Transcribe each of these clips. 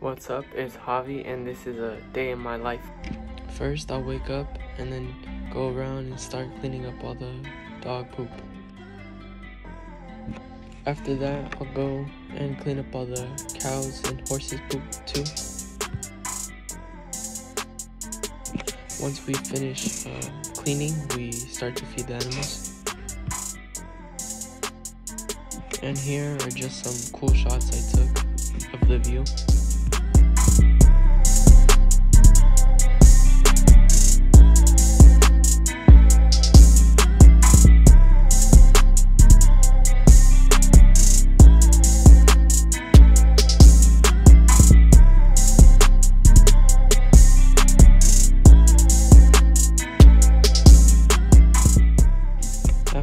What's up? It's Javi, and this is a day in my life. First, I'll wake up and then go around and start cleaning up all the dog poop. After that, I'll go and clean up all the cows and horses poop too. Once we finish uh, cleaning, we start to feed the animals. And here are just some cool shots I took of the view.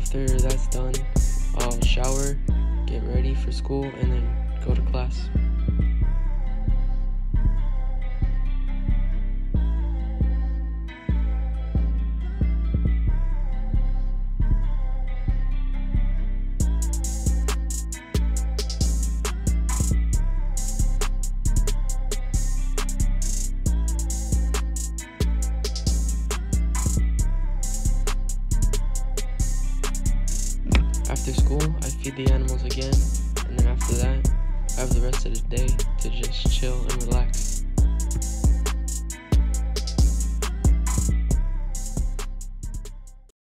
After that's done, I'll shower, get ready for school, and then go to class. After school, I feed the animals again, and then after that, I have the rest of the day to just chill and relax.